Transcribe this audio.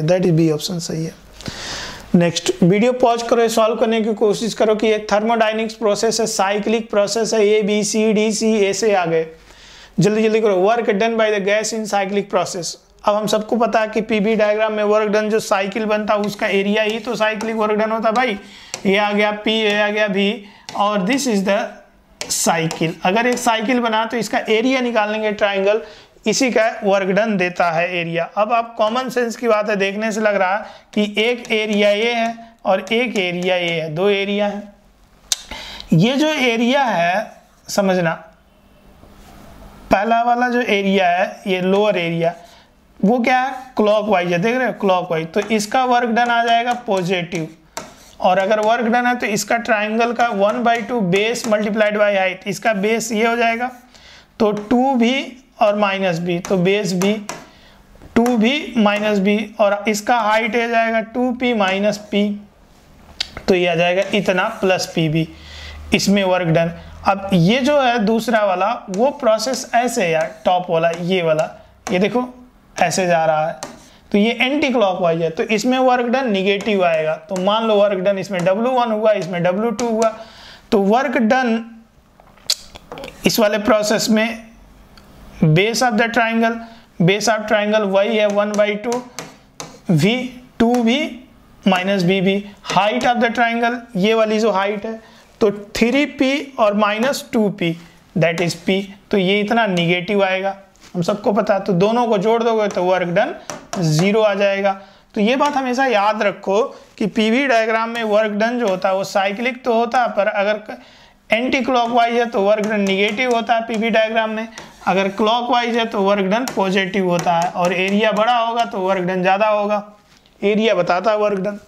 That is B option सही है। Next video pause करो सॉल्व करने की कोशिश करो कि एक थर्मोडाइनिक्स प्रोसेस है साइक्लिक प्रोसेस है A B C D C ऐसे आ गए जल्दी जल्दी करो। Work done by the gas in cyclic process अब हम सबको पता है कि पीबी डायग्राम में वर्क डन जो साइकिल बनता है उसका एरिया ही तो साइक्लिक वर्क डन होता भाई। ये आ गया पी ये आ गया भी और दिस इज़ द साइकिल अगर एक साइकिल बना तो इसका एरिया निकालेंगे ट्राइंगल इसी का वर्क डन देता है एरिया अब आप कॉमन सेंस की बात है देखने से लग रहा है कि एक एरिया ये है और एक एरिया ये है। दो एरिया है। ये जो एरिया है, समझना, पहला वाला जो एरिया है, ये लोअर एरिया वो क्या है? क्लॉक वाइज है। देख रहे हो? क्लॉक वाइज तो इसका वर्क डन आ जाएगा पॉजिटिव और अगर वर्क डन है तो इसका ट्राइंगल का one by two base multiplied by height इसका बेस ये हो जाएगा। तो टू भी और माइनस बी तो बेस बी टू भी माइनस बी और इसका हाइट आ जाएगा टू पी माइनस पी तो ये आ जाएगा इतना प्लस पी बी इसमें वर्क डन अब ये जो है दूसरा वाला, वो प्रोसेस ऐसे यार टॉप वाला, ये वाला। ये देखो, ऐसे जा रहा है। तो ये एंटी क्लॉक वाइज है। तो इसमें वर्क डन निगेटिव आएगा। तो मान लो वर्क डन इसमें W1 हुआ, इसमें W2 हुआ। तो वर्क डन इस वाले प्रोसेस में base of the triangle base of triangle वही है one by two V two V minus B B height of the triangle ये वाली जो हाइट है तो थ्री पी और minus two P that is P तो ये इतना निगेटिव आएगा। हम सबको पता तो दोनों को जोड़ दोगे तो वर्क डन ज़ीरो आ जाएगा। तो ये बात हमेशा याद रखो कि पीवी डायग्राम में वर्क डन जो होता है, वो साइक्लिक तो होता है पर अगर एंटी क्लॉकवाइज है तो वर्क डन निगेटिव होता है पीवी डायग्राम में। अगर क्लॉकवाइज है तो वर्क डन पॉजिटिव होता है। और एरिया बड़ा होगा तो वर्क डन ज़्यादा होगा। एरिया बताता है वर्क डन